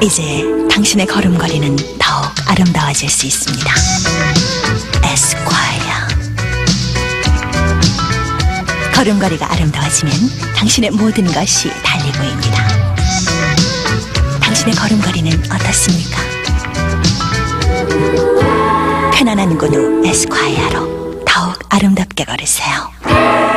이제 당신의 걸음걸이는 더욱 아름다워질 수 있습니다. 에스콰이어. 걸음걸이가 아름다워지면 당신의 모든 것이 달리 보입니다. 당신의 걸음걸이는 어떻습니까? 편안한 군우 에스콰이어로 더욱 아름답게 걸으세요.